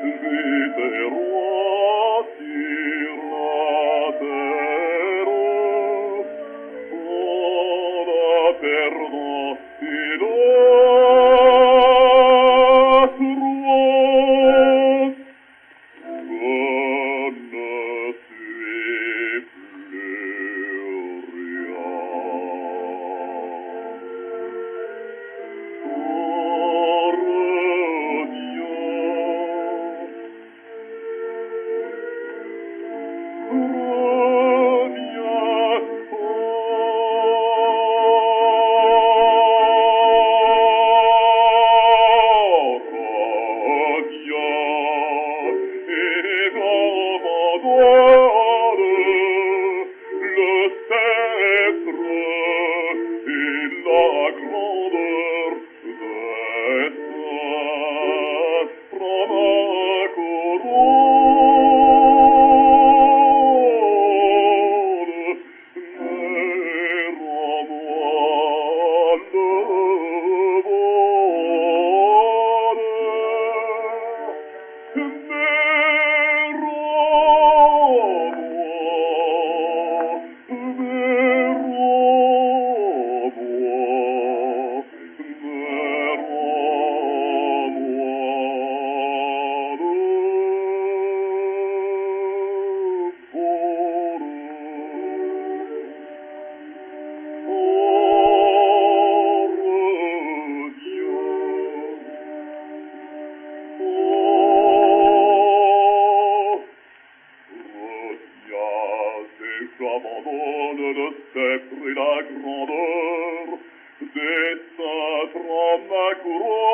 Güte, Ruhe, qu'abandonne sceptre et la grandeur, descend saints ma couronne,